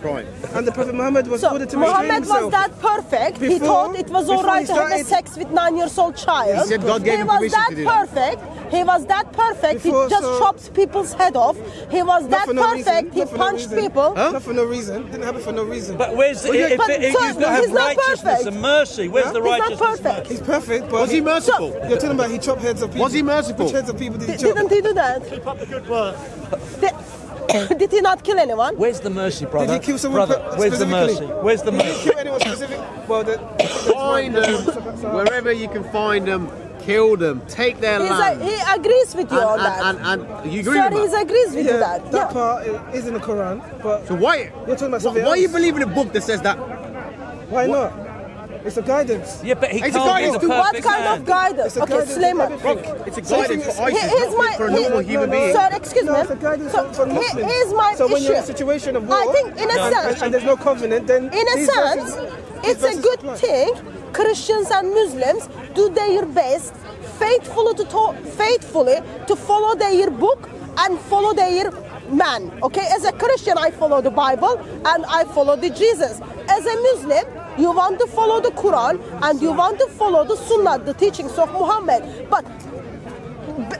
crime. And the Prophet Muhammad was So ordered to restrain Muhammad was that perfect. he thought it was all right before right to have started- sex with nine years old child. He said God gave he him was that to do that. perfect. He was that perfect. Before, he just so- chopped people's head off. He was that no perfect. reason, he not for no punched reason. people. Not for no reason. Didn't happen for no reason. But where's the, Well, if, but if, if so you've got have he's not righteousness perfect. and mercy, where's Huh? the He's not righteousness? perfect. He's perfect, but Was he merciful? You're talking about he chopped heads of people. Was he merciful? Which heads of people did he Di- chop? Didn't he do that? Did, did he not kill anyone? Where's the mercy, brother? Did he kill someone brother, pe- where's the mercy? Where's the mercy? Did he mercy? kill anyone specific? Well, the, Find them wherever you can find them. Kill them. Take their He's a, land. he agrees with you and, on that. and, and, and you agree Sir, with he that? agrees with yeah, you that. that Yeah. part is in the Quran, but So why? You're talking about why, something why you else. believe in a book that says that? why not? It's a guidance. Yeah, but he It's a can't be guidance the to What kind man. of guidance? It's a Okay, guidance to Suleiman. everything. It's a guidance thing for as- ISIS, He- here's not my- for a he- normal no, human no, being. Sir, excuse no, me. it's a guidance So, for, for he- Muslims. here's my so when you're in a issue. situation of war, I think in a and, sense- and there's no covenant, then In a sense, verses- it's a good apply. thing Christians and Muslims do their best faithfully to, to faithfully to follow their book and follow their man. Okay, as a Christian, I follow the Bible and I follow the Jesus. As a Muslim, you want to follow the Quran and you want to follow the Sunnah, the teachings of Muhammad. But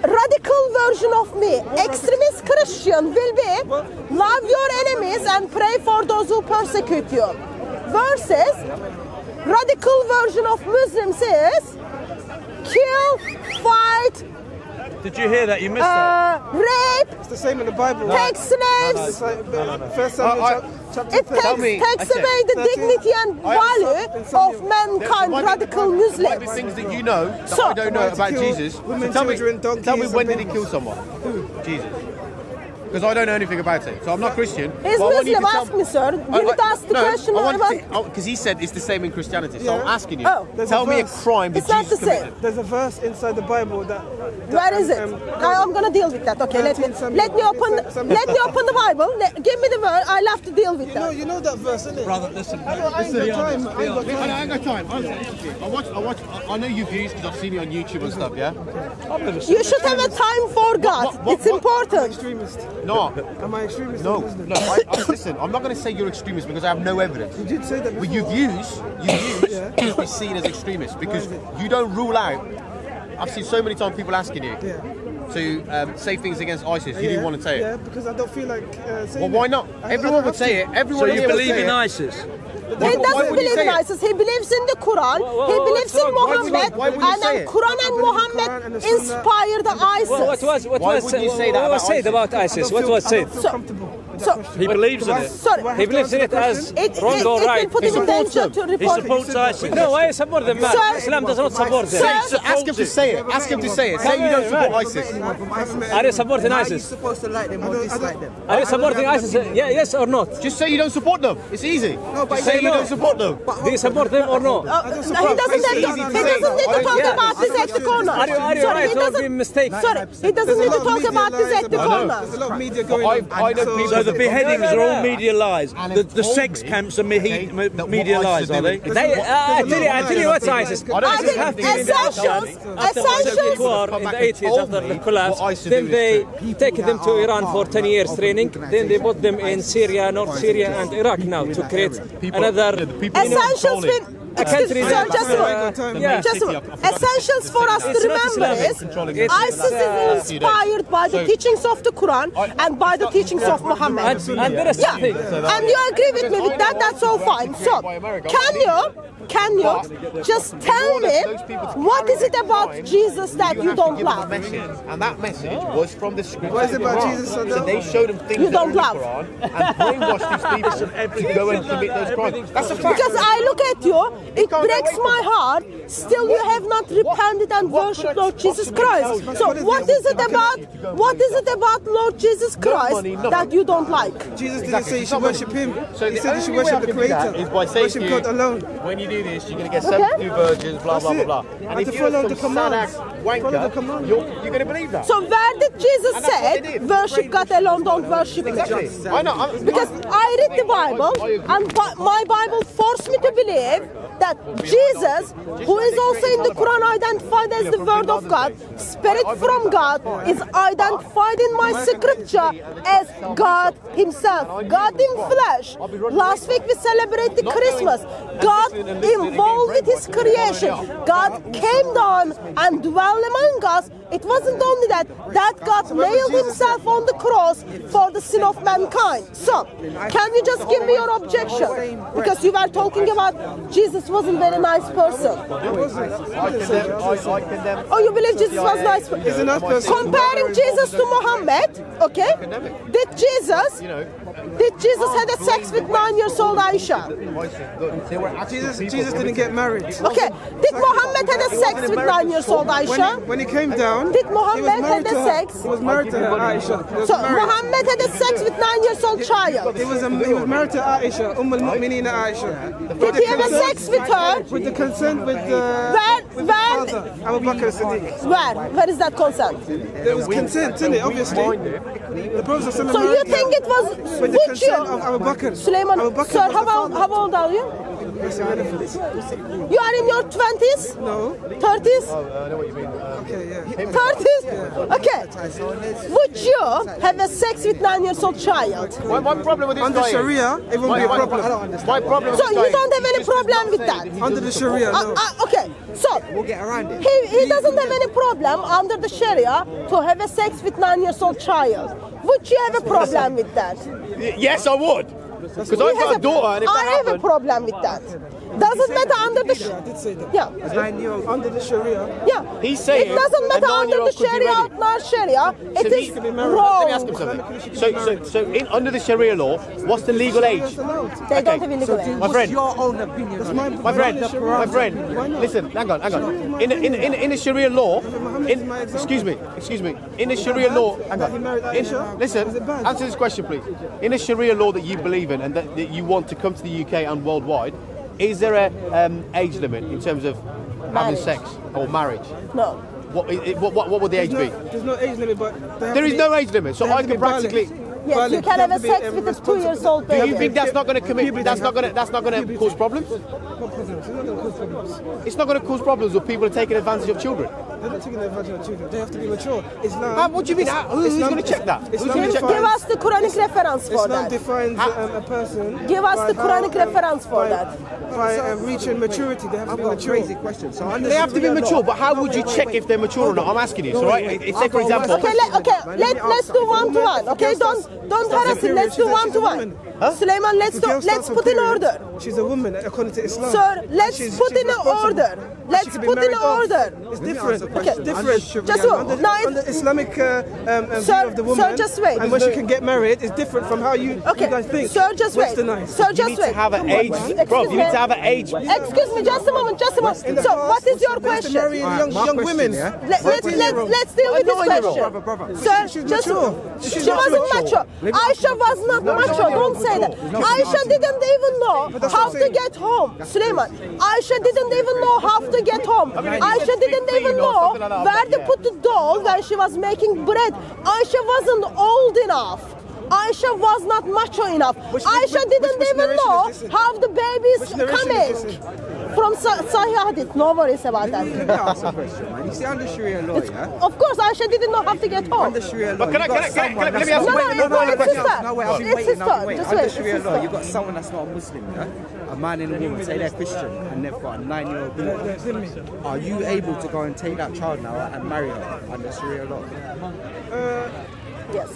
radical version of me, extremist Christian will be love your enemies and pray for those who persecute you. Versus radical version of Muslims is kill, fight, Did you hear that? You missed that. uh, rape, It's the same in the Bible. take slaves. It's like the First Samuel I- I- chapter It takes, me, takes I said- away the dignity and value of mankind, There might be- radical There might be Muslims. things that you know that So- I don't know about Jesus. So tell me, tell me when did he kill someone? Who? Jesus. Because I don't know anything about it. So I'm not Christian. He's but you to Muslim, ask me, sir. You I- need to ask the no, question I want about- Because he said it's the same in Christianity. So Yeah. I'm asking you. Oh. There's tell a me a crime that It's not Jesus the same. committed. There's a verse inside the Bible that. that Where is it? um, I, am gonna deal with that. Okay, let me Samuel. let me open Samuel. let me open the Bible. Let, give me the verse. I'll have to deal with You know, that. you know that verse, isn't it? Brother, listen. I ain't got time. I ain't got I time. ain't got time. I watch. I watch. I know you views because I've seen you on YouTube and stuff. Yeah. You should have a time for God. what- what- it's important. extremist. No. Am I extremist? No. No. I, I, listen. I'm not going to say you're extremist because I have no evidence. You did say that before. But you views, you views Yeah. can be seen as extremists because you don't rule out. I've seen so many times people asking you Yeah. to um, say things against ISIS. You yeah, didn't want to say it. Yeah, because I don't feel like uh, saying Well, why not? I- I Everyone would say to. it. Everyone So you would believe in it. ISIS? He doesn't believe in? ISIS. He believes in the Quran. Wha- wha- he believes in wrong? Why would you- Muhammad. why would you and say then? Quran and believe in Quran Muhammad and the inspired the ISIS. Well, what was what was would you say that what was said about ISIS? What was I said? Don't feel So- comfortable with so- that question. He believes in it. Sorry. do I have He believes in it as question? It, wrong it, or right. He supports danger them. to He supports ISIS. No, I support them. man. Sir- Islam does not support them. Sir- So ask him to say it. Ask him to say it. Say you don't support ISIS. Are you supporting How are you supposed to like them or dislike them? Are you supporting ISIS? Yeah, yes or not? Just say you don't support them. It's easy. No, but say say you don't support them. Do you support them or no? Uh, he doesn't have to, he doesn't need to talk about this at the corner. Are you, are you Sorry, right he or doesn't- being mistaken? Sorry, he doesn't need to There's a lot talk about this at the corner. There's a lot of media going on. I know people. So the beheadings No, no, are all media lies. The, it the sex me, camps are me- okay, me- that media lies, ISIS are they? they uh, I tell you, I tell you what ISIS. I don't I think think essentials, After the essentials, war in the 80s after the collapse, then they is take them to Iran for 10 years training, then they put them in Syria, North Syria and Iraq now to create another yeah, the people essentials controlling. been. a country Sir, just a uh, yeah. Just. Essentials for us to remember Islamic is controlling It's, ISIS is inspired by the teachings of the Quran and by the teachings of Muhammad. And, and there is Yeah, and you agree with me with that, that's all fine. So, can you, can you just tell me what is it about Jesus that you have don't give love? message, and that message was from the scripture. What is it about Quran. Jesus, so So that- they showed them things You don't were love. and brainwashed these people to go and commit those crimes. That's a fact. Because I look at you, it breaks my heart. Still, you have not repented and worshipped Lord Jesus Christ. So, what is it about? What is it about Lord Jesus Christ that you don't like? Jesus didn't say you should worship him. So he said you should only way I worship the can do that Creator. is by saying worship God alone. When you do this, you're going to get Okay. 72 virgins, blah, blah, blah, blah. You And if you're follow some the commands. sad-ass Follow the wanker, commands. you're, you're going to believe that. So, where did Jesus And that's what they said, worship God alone, don't worship me? exactly. I know. I'm, Because I read the Bible, and my Bible forced me to believe that Jesus, who is also in the Quran identified as the Word of God, Spirit from God, is identified in my scripture as God Himself, God in flesh. Last week we celebrated Christmas. God involved with His creation. God came down and dwelled among us. It wasn't only that, that God nailed Himself on the cross for the sin of mankind. So, can you just give me your objection? Because you were talking about Jesus wasn't very nice person. I condemn, I, I condemn. Oh, you believe Jesus was nice? person? He's a nice person. Comparing Jesus to Muhammad, okay? Did Jesus, did Jesus had a sex with nine years old Aisha? they were actual Jesus, Jesus didn't get married. Okay, did Muhammad had a sex with nine years old When Aisha? he, when he came down, Did was Muhammad married had to a her. sex? He was married to Aisha. So married. Muhammad had a sex with nine years old child. He was, um, he was married to Aisha, Umm al-Mu'mineen Aisha. Did he have a sex with her? With the consent with the Where, with the father, Abu Bakr Siddiq. where? Where is that consent? There was consent in it, obviously. The Prophet So you think it was with the consent of you? Abu Bakr? Suleiman, Abu Bakr sir, how the how old are you? That's irrelevant. You are in your 20s? No. 30s? I know what you mean. Uh, Okay, yeah. 30s? Okay. Would you have a sex with nine years old child? my, my problem with this Under guy is- Sharia, it won't my, be a my- problem. My problem with So this guy you don't have any problem with that? Under the Sharia, Uh, no. uh, okay, so We'll get around it. he, he doesn't have any problem under the Sharia to have a sex with nine years old child. Would you have a problem with that? Yes, I would. Because I've got a daughter, and if I have a problem with that. Doesn't matter under the Yeah, I sh- did say that. yeah. Nine year old under the Sharia. Yeah. He's saying it doesn't matter under the nine-year-old could be Sharia ready. or not Sharia. It So is he- Let me ask him something. So, so, so in, under the Sharia law, what's the legal age? That's allowed. They don't Okay. have illegal age. My What's friend. your own opinion my- My friend, my friend, listen, hang on, hang on. In, in, in, in the Sharia law, in, is my example. excuse me, excuse me. In the Sharia law, hang on. In, listen, Is it bad? answer this question, please. In the Sharia law that you believe in and that, that you want to come to the UK and worldwide, is there a um, age limit in terms of having Marriage. sex or marriage? No. What, what, what, what would the age There's be? there's no age limit, but they have There to is be- no age limit, so I can practically. Yes, Baligh. you can They have a sex with a two years old baby. Do you think that's not going to commit? That's not going to. That's not going to cause problems. It's not gonna cause problems. It's not going to cause problems if people are taking advantage of children. They're not taking advantage of children. They have to be mature. Islam. Ah, what do you mean? How- who's Islam- gonna check that? Who's Islam gonna check Give us the Quranic reference for that. Islam that. defines um, a person. Give us by the Quranic how, um, reference for by, that. By um, reaching maturity, they have to I've be got a mature. crazy question. So They have to be mature, but how No, would you wait, check wait, if they're mature or not? I'm asking you, so right? Say for I've got example. Okay, let, okay, Let let, me let's do one to one. Okay, don't don't starts harass her it. Let's do one to one. woman. Suleiman, let's If do let's put in order. She's a woman according to Islam. Sir, let's She's- put she's in responsible. order. Let's put in married off. order. It's different. Okay, question. different. Under Just wait. one. Under, No, it- under Islamic uh, um, um, Sir, view of the sir, woman, just wait. and when she can get married, is different from how you, Okay, you guys think. sir, just wait. Westernized. Sir, You need wait. to have an age, man. bro. You need Excuse to have me. an age. Excuse me, just a moment, just a moment. So, what is your they used to question? marry young, my young women. Let, let, let, let's deal with this question. Brother, brother. Sir, just mature. she wasn't mature. mature. Aisha was not mature. Don't say that. Aisha didn't even know that's how to get home. Suleiman, Aisha didn't even know how to get home. Aisha didn't even know something like that, where to put the doll when she was making bread. Aisha wasn't old enough. Aisha was not mature enough. Which- Aisha which- didn't which even know is this in? how the baby is Which narration is this coming. From Sa- Sahih Hadith, no worries about that. Let me ask a question, man. You see, under Sharia law, yeah? Of course, Aisha didn't know how to get home. Under Sharia law, But can you I- got can I- can I- someone can I- let me that's ask No, you- not- no, wait, it's no, not. no, It's no, sister. No, wait, I've been It's waiting, I've sister. been waiting. Just Under wait. Sharia It's law, sister. you've got someone that's not a Muslim, yeah? A man and a woman, say they're Christian, and they've got a nine-year-old daughter. Are you able to go and take that child now and marry her under Sharia law? Yes.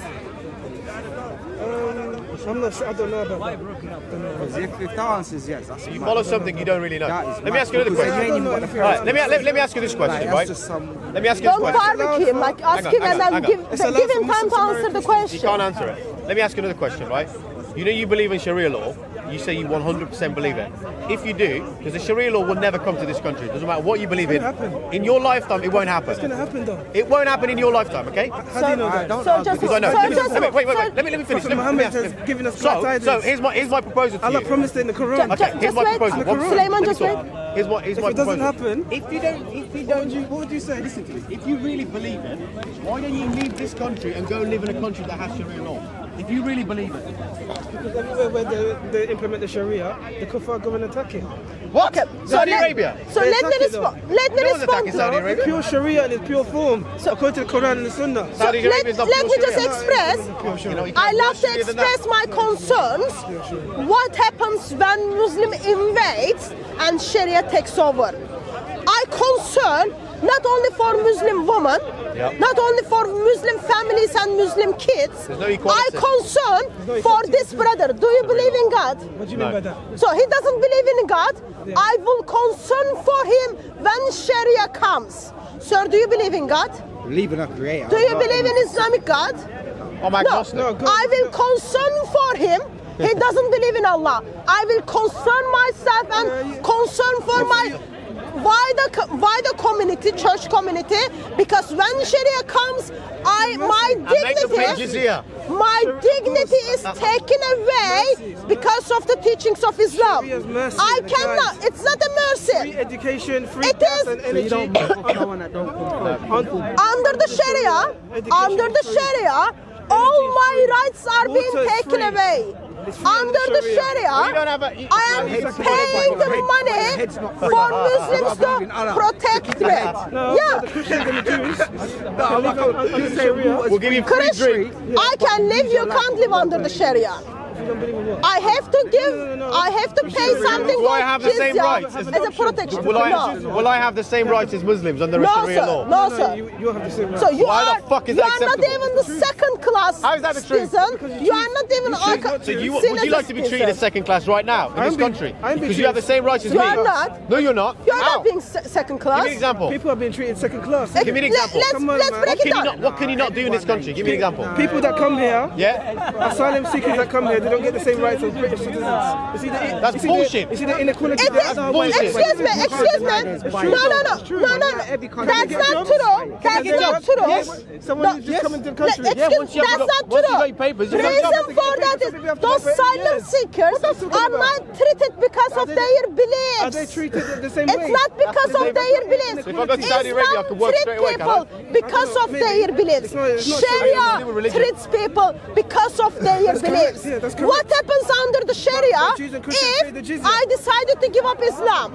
Um, I'm not sure. I don't know about that. Because if, if that answer is yes, that's You mad. follow something you don't really know. That is Let me ask you another because question. you ain't even got the All right, let me let, let me ask you this question, that's right? some. Let me ask you this Don't question. barbecue him, like ask Hang him hang and then give, give him time to answer marry the You question. can't answer it. Let me ask you another question, right? You know you believe in Sharia law. You say you 100% believe it. If you do, because the Sharia law will never come to this country. It doesn't matter what you believe in. happen. In your lifetime, it won't It's happen. gonna happen though. It won't happen in your lifetime, okay? How do you know that? don't So just, Because I know. so Let me, just, let me- wait, wait, so- wait. Let me let me finish. Prophet Let me- let me Muhammad ask- has given us So, glad so here's my here's my proposal to Allah you. promised it in the Quran. Okay, Ju- here's my wait. proposal. The Suleiman, just talk. wait. Here's what here's If my it doesn't happen, If you don't, if you don't, what would you say? Listen to me. If you really believe it, why don't you leave this country and go live in a country that has Sharia law? If you really believe it, Because everywhere where they, they implement the Sharia, the kuffar go and attack it. What? Saudi let- Arabia? So They let me attack it respond. Let me No respond. attacking Saudi to- Arabia. Pure Sharia in its pure form, so, according to the Quran and the Sunnah. Saudi let, Arabia is not let pure me just express. You know, I love to worship than that. express my concerns. What happens when Muslim invades and Sharia takes over? I concern not only for Muslim women, Yep. not only for Muslim families and Muslim kids. No. I concern for this brother. Do you believe in God? What do you mean by that? So he doesn't believe in God. I will concern for him when Sharia comes. Sir, do you believe in God? believe in a creator. Do you believe in Islamic God? Oh my No, agnostic. no, go- I will concern for him. He doesn't believe in Allah. I will concern myself and concern for my wider co- wider community, church community, because when Sharia comes, I my make them pay dignity, my dignity is taken away because of the teachings of Islam. I cannot. It's not a mercy. Free mercy. education, free It gas is- and energy. don't mess no one that don't control. On- Under the Sharia, under the Sharia, all my rights are being taken away. It's free under Under the Sharia. Sharia, Well, you don't have a- you- I am paying the free. money Your head's not free. for You Muslims gotta to Allah. protect me. No, Yeah. the Christians Jews. No, I'm not going to say water's We'll give you free drink. I can live, you can't live under the Sharia. You don't believe in what? I have to give, no, no. I have to pay something Do I have the same rights as as- a protection. Will I, no, will I have the same rights as Muslims under no Sharia sir, law? no No, sir. you, you have the same So you Why the fuck is you that are not even the second class How is that the truth? citizen. You are not even You choose a not So you, would you like to be treated as second class right now in I'm this being- country? I'm being Because you have the same rights as You me. are not. No, you're not. You're How? not being se- second class. Give me an example. People are being treated second class. Give me an example. Let's, Come on, let's man. break it down. what can you not do in this country? Give me an example. People that come here, Yeah? asylum seekers that come here, they don't get the same rights as British citizens. You see the, That's see bullshit. The, you see the inequality It there? is, That's bullshit. excuse me, excuse me. No, no, no, no, no, no. Every That's not jobs. true. That's get not jobs. true. Yes. Someone No, who's just come into the country. Let- Yeah, excuse- once you have that's got- not once true. got papers, you The reason job. for that Some is people have to those asylum seekers are you talking are about? not treated because of they- their Are beliefs. they treated the same way? It's not because of their beliefs. If I go to Saudi Arabia, I could work straight away, people because of their beliefs. It's not- it's not Sharia, Sharia it's to do with religion. treats people because of their beliefs. Yeah, that's correct. What happens under the Sharia But Jews and Christians pay the if. I decided to give up Islam?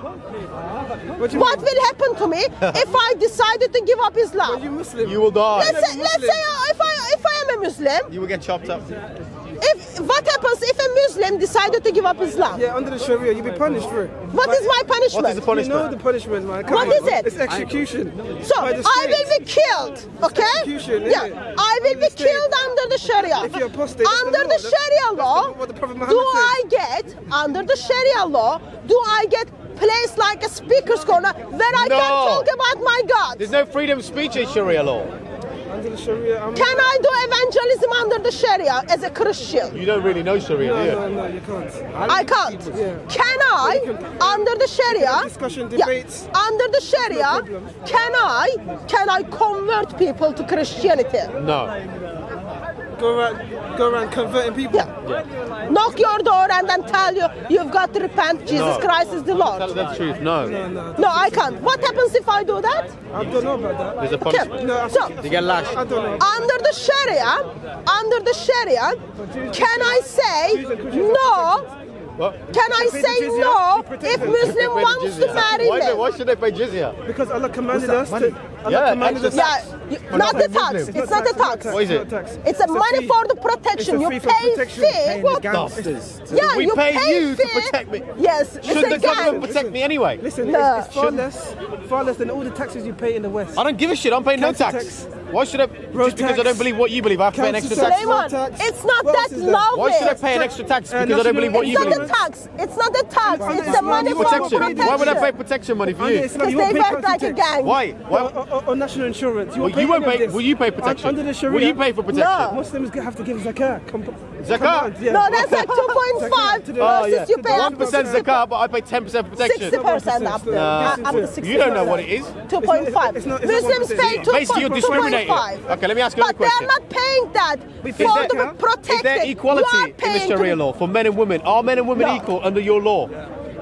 What, What will happen to me if I decided to give up Are you Islam? Muslim? You will die. Let's say, let's say uh, if I if I am a Muslim, You will get chopped up. If what happens if a Muslim decided to give up Islam? Yeah, under the Sharia, you'll be punished for it. What is my punishment? What is the punishment? You know the punishment, man. Come What on. is it? It's execution. So I state. will be killed, okay? Execution, yeah, innit? I will By be killed under the Sharia. If you're apostate, that's the under law. the Sharia law, what the Prophet do Muhammad I get under the Sharia law? Do I get placed like a speaker's corner where I can No. talk about my God? There's no freedom of speech in Sharia law. Under the Sharia, I'm Can I do evangelism under the Sharia as a Christian? You don't really know Sharia, No, do you? no, no, you can't. I can't. Yeah. Can I, under the Sharia, Discussion, Yeah, debates. under the Sharia, problem. can I, can I convert people to Christianity? No. Go around, go around converting people. Yeah. yeah. Knock your door and then tell you you've got to repent. Jesus No. Christ is the Lord. Tell Lord. the truth. No. No, no. No, I can't. What happens if I do that? I don't know about that. There's a Okay. punishment. No, I So, think- You get lashed. I don't know. under the Sharia, under the Sharia, can I say no? What? Can I say jizya, no if. Muslim wants to marry why, me? they- why should they pay jizya? Because Allah commanded that us to. Allah Yeah, commanded us. Yeah, you- not not the a tax. Muslim. It's not a tax. What is it? not tax. It's a money for the protection. It's a You fee for pay protection. fee. Paying the What? Yeah, we you pay pay you to fee. protect me. Yes, it's Shouldn't a the government gang. protect me anyway? Listen, No. it's, it's far less, far less than all the taxes you pay in the West. I don't give a shit. I'm paying no tax. tax. Why should I? Road just because I don't believe what you believe, I have to pay an extra tax. tax. Tax. it's not What that else is that? lovely. Why should I pay an extra tax Uh, because I don't believe what you believe? It's not believe? a tax. It's not a tax. Under It's a Islam, money for protection. Protection. Why would I pay protection money for you? Islam, Because you they won't work like a gang. Why? Or, Why? or, or national insurance. You Will won't pay you won't pay? this. Will you pay protection? Under the Sharia, Will you pay for protection? Muslims have to give zakah. Com- Zakat? yeah. No, that's like 2.5 To the- Oh versus yeah, you pay one up to percent 60 zakat, but I pay ten percent protection. 60% up to, Nah. up to 60 You don't know what it is. 2.5. It's not- it's not Muslims pay 2.5. Basically, you're discriminating. Okay, let me ask you But another question. But they're not paying that We for pay the zakah. protected. Is there You equality in the Sharia law for men and women? Are men and women No. equal under your law?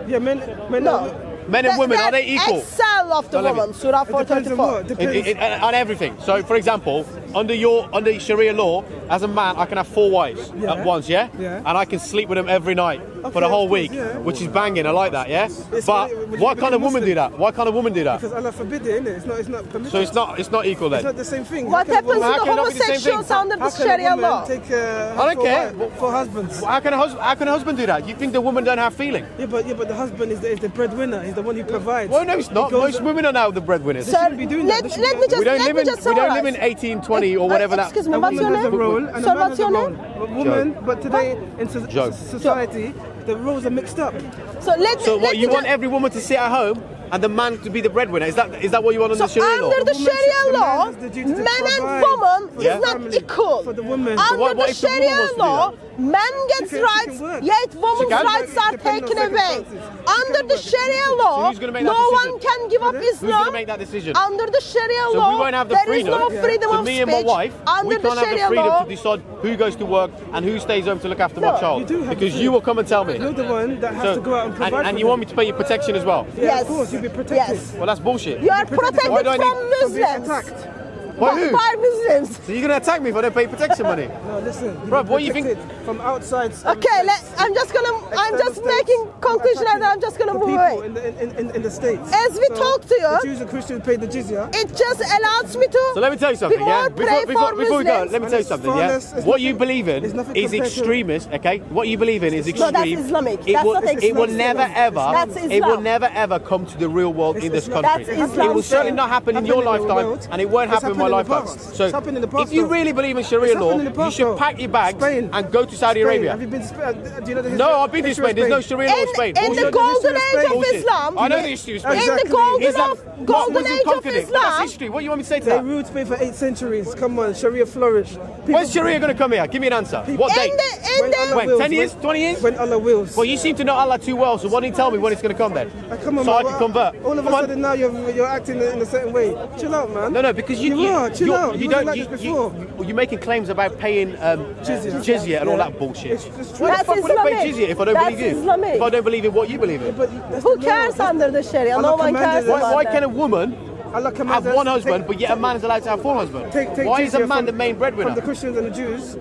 Yeah, men, men No. Men and women, are they equal? Excel of the woman, Surah 434. In, on everything. So, for example, under your under Sharia law, as a man, I can have four wives yeah. at once, yeah? yeah? And I can sleep with them every night for the whole week, yeah. which is banging. I like that, yeah. It's but like, why can't a woman do that? Why can't a woman do that? Because Allah forbid it. It's not, it's not permitted. So it's not, it's not equal then. It's not the same thing. What happens to the homosexuals under the Sharia law? Take, uh, I don't care. For husbands. How can a husband? How can a husband do that? You think the woman don't have feeling? Yeah, but yeah, but the husband is the, is the breadwinner. He's the one who provides. Well, no, it's not. Most women are now the breadwinners. So be doing let, that. let me just. We don't live in. We don't live in 1820 or uh, whatever. Excuse me. What's your name? Sorry, what's your name? Woman, but today in society the rules are mixed up. So let So what you want every woman to sit at home and the man to be the breadwinner. Is that is that what you want under so Sharia law? Under the Sharia law, man, man and woman yeah. is not equal. For the woman. Under what, what the Sharia the law, men gets rights, yet women's rights are taken away. Under the Sharia law, no one can give up Islam. Under the Sharia law, There is no freedom yeah. of so me speech. and my wife, Under we can't the have the freedom law. to decide who goes to work and who stays home to look after no, my child. because you will come and tell me. You're the one that has so, to go out and provide. And, and you them. want me to pay you protection as well? Yeah, yes. Of course, you'll be protected. Yes. Well, that's bullshit. You are protected from Muslims. By who? Muslims. So you're gonna attack me if I don't pay protection money? no, listen. Bro, what you think? From outside. Okay, let, I'm just gonna. I'm just making conclusion that. I'm just gonna move away. In the, in, in, in the states. As we so talk to you, the Jews and Christians pay the jizya. It just allows me to. So let me tell you something. Yeah. Before, before, before we go, let me tell you something. Yeah. What you believe in is extremist. Okay. What you believe in is extremist. No, that's Islamic. That's not Islamic. It will never ever. It will never ever come to the real world in this country. It will certainly not happen in your lifetime, and it won't happen life. So it's happened in the past. If you though. really believe in Sharia law, in past, you should pack your bags Spain. and go to Saudi Spain. Arabia. Have you been to Spain? Do you know the No, I've been to Spain. There's no Sharia law in Spain. In the golden age of Islam. I know the history of Spain. In the golden golden age of Islam. That's history. What do you want me to say to that? They ruled Spain for eight centuries. Come on, Sharia flourished. When's Sharia going to come here? Give me an answer. What date? When? 10 years? 20 years? When Allah wills. Well, you seem to know Allah too well, so why don't you tell me when it's going to come then? Uh, come on, so I can convert. All of a sudden now you're, you're acting in a certain way. Chill out, man. No, no, because you, you, you, chill you're, out. You don't. Like you, you, you're making claims about paying um, jizya, jizya and all that bullshit. It's, it's Why the would I pay jizya if I don't that's believe you? If I don't believe in what you believe in? But Who cares under the Sharia? Allah no one cares. Why, why can a woman have one husband, take, but yet a man is allowed to have four husbands? Take, take why is a man from, the main breadwinner? From the Christians and the Jews.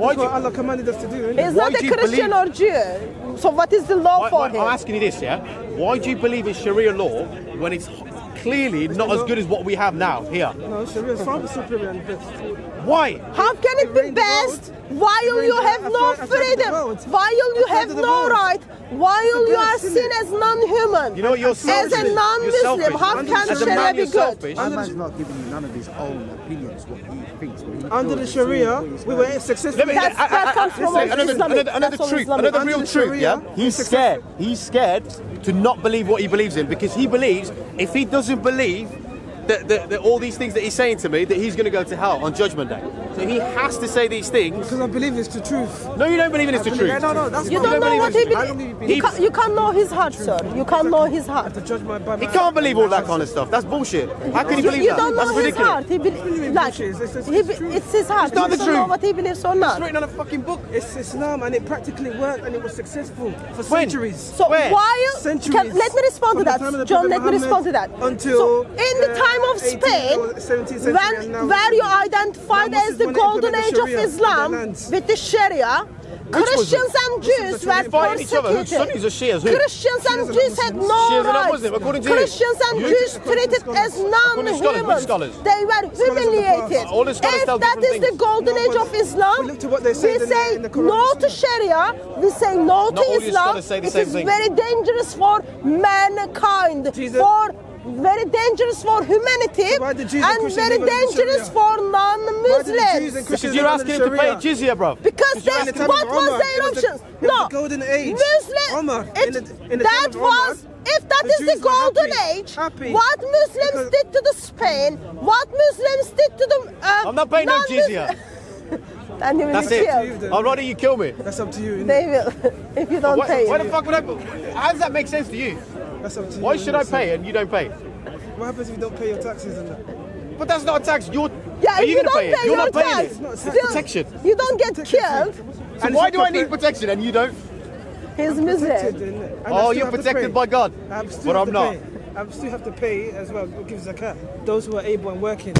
Why do what Allah commanded us to do. It's not a Christian or Jew. So what is the law for him? I'm asking you this, yeah. Why do you believe in Sharia law when it's clearly not as good as what we have now here. No, Sharia is far superior and best. Why? How can it be best while you have no freedom, while you have no right, while you are seen as non-human, you know, you're selfish. as a non-Muslim? How can Sharia be good? Allah is not giving you none of his own opinions, what he under the Sharia, we were successful. Another, another truth, another real truth. Yeah, he's scared. He's scared to not believe what he believes in because he believes if he doesn't believe that, that, that all these things that he's saying to me that he's going to go to hell on Judgment Day. So he has to say these things. Because I believe it's the truth. No, you don't believe it's I the truth. No, no, that's you don't know what he believes. You, can't, know his heart, sir. You can't know his heart. To judge my, by he can't believe all that kind of stuff. That's bullshit. How can he believe you that? You don't know that's ridiculous. heart. He be- like, he be- it's his heart. It's not he the truth. Know what he believes or not. It's written on a fucking book. It's Islam, and it practically worked, and it was successful for centuries. So Where? why? Centuries. Can, let me respond to that, John. Let me respond to that. Until in the uh, time of Spain, when where you identified as the golden age of Islam with the Sharia, Christians and Jews were persecuted. Shias? Christians and Jews had no rights. Christians and Jews treated as non-humans. They were humiliated. If that is the golden age of Islam, we say no to Sharia, we say no to Islam. It is very dangerous for mankind, for very dangerous for humanity and, very dangerous for non-Muslims. Because you're asking him to pay jizya, bro. Because that's, what was the eruption? No, golden age. Muslim, that was if that the is the golden happy, age, happy. what Muslims because did to the Spain, what Muslims did to the. Uh, I'm not paying no jizya. That's it. I'd rather oh, you kill me. That's up to you. They will, if you don't oh, what, pay. Why the fuck would I? How does that make sense to you? That's up to you. Why should I pay and you don't pay? What happens if you don't pay your taxes and that? But that's not a tax. You're. yeah, are if you, you don't pay, pay it? You're your not paying tax, it. It's still, protection. you don't get killed. So And why do I need protection and you don't? He's Protected, Muslim. innit? And I Oh, you're protected by God, I still but I'm not. Pay. I still have to pay as well. Give zakat. Those who are able and working.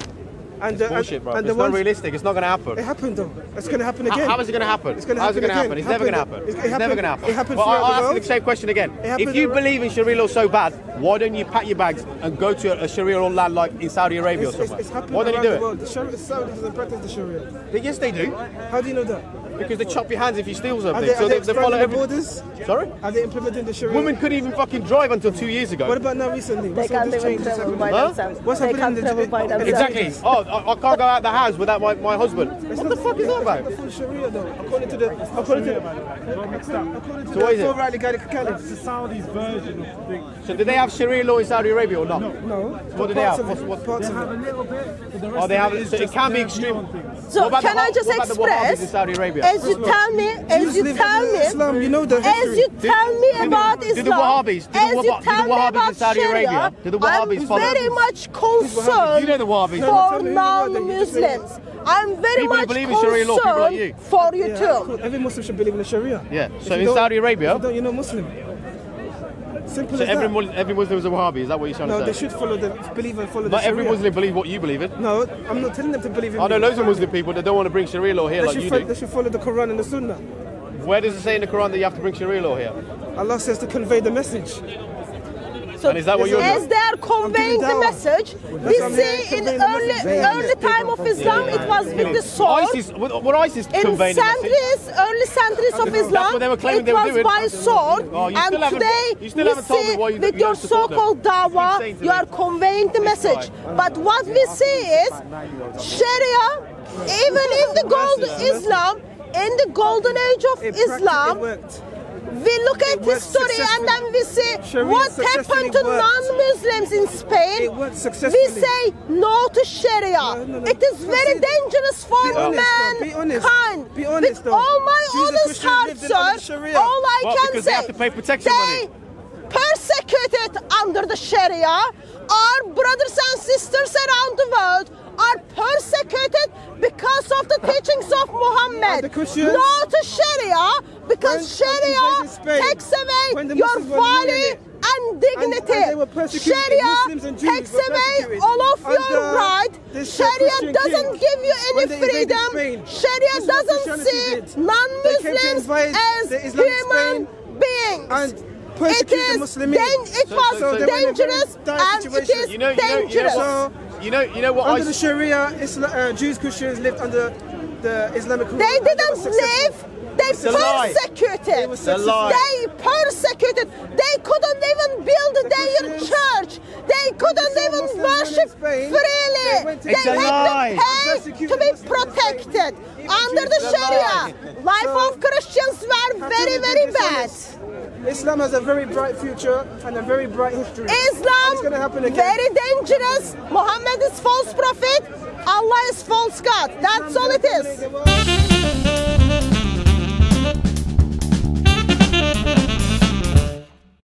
And It's uh, the, bullshit, and, bro. and it's the not realistic. It's not going to happen. It happened though. It's going to happen How- again. how is it going to happen? It's gonna How's it happen going to happen? It's never going to happen. Happened. It- it It's never going to happen. it happened throughout I'll the ask world. the same question again. If you believe in Sharia law so bad, why don't you pack your bags and go to a Sharia law land like in Saudi Arabia It's, or it's, somewhere? it's happening Why don't you do it? The Sharia, Saudi doesn't practice the Sharia. Yes, they do. How do you know that? Because they chop your hands if you steal Are something. they, so are they, they they follow the every. borders? Sorry? Are they implementing the Sharia? Women couldn't even fucking drive until two years ago. What about now recently? They What's all can't even travel by happening? Huh? themselves. What's they happening can't in the- by themselves. Exactly. Oh, I, I can't go out the house without my, my husband. What the fuck is that about? The full Sharia though, according to the according to the according to So what is the it? full rightly guided caliph. The Saudi's version of the So do they have Sharia law in Saudi Arabia or not? No. What do they parts have? of What's- it, parts They of have a it. little bit, but the rest Oh, they have so it can be extreme. View on things. So about can the, I just what about the Wahhabis express, in Saudi Arabia? as you tell me, as Jews you tell me, Islam, you know the as you tell me Do the- about do the Islam, Wahhabis- do the as you do the tell me Wahhabis in about Saudi Sharia, Arabia- do the Wahhabis I'm very much concerned You know the Wahhabis. For tell me who they are, then you just say non-Muslims. I'm very People who much believe in Sharia law, people like you. for you Yeah, too. Every Muslim should believe in the Sharia. Yeah. So in Saudi Arabia- you don't, you're not Muslim. Simple So as every, that. Muslim, every Muslim is a Wahhabi. Is that what you're trying No, to they should follow the believe and follow the Not every Muslim believe what you believe in. No, I'm not telling them to believe in. I know loads of Muslim people that don't want to bring Sharia law here They like you do. they should follow the Quran and the Sunnah. Where does it say in the Quran that you have to bring Sharia law here? Allah says to convey the message. So And is that what you're as they are conveying the message, we see in early early time of Islam it was with the sword. ISIS, what, what ISIS In conveying centuries, early centuries of Islam, they were it they were was doing. by sword. Oh, and today, you still we haven't told me see you- with you your don't support them. so-called Keep dawah, you are conveying the message. But what we see is Sharia, even in the gold Islam, in the golden age of Islam, worked. We look at It worked history and then we see Sharia what happened to worked. non-Muslims in Spain. It We say no to Sharia. No, no, no. It is very Be dangerous for Be honest, though. Be honest. mankind. Be honest, With though. all my Jews and honest Christians heart, lived sir, Sharia. all I Well, can because say, they have to pay protection they money. persecuted under the Sharia. Our brothers and sisters around the world are persecuted because of the teachings of Muhammad. And the Christians? No to Sharia because When- when Sharia Spain, takes away your Muslims were ruling value it, and dignity. and they were persecuted, Sharia Muslims and Jews takes away all of your under right. this Sharia Christian doesn't king. give you any When they invaded freedom. Spain, Sharia this doesn't see did. They came to non-Muslims invade as the human Spain beings. and it persecute the is Muslims. dan- it So- was so- so they were in a very dangerous and it is You know, you know, you know, dangerous. what, you know, you know what Under the Sharia, Isla- uh, Jews, Christians lived under the Islamic rule. They and didn't successful. live. They a lie. persecuted. was a lie. They persecuted. They couldn't even build their Christians- church. They couldn't saw even Muslims worship in freely. they They had to pay to be Muslims in Spain. protected. Under the Sharia, life So- of Christians were very, very bad. Islam has a very bright future and a very bright history. Islam, it's going to happen again. very dangerous. Muhammad is false prophet. Allah is false God. That's all it is.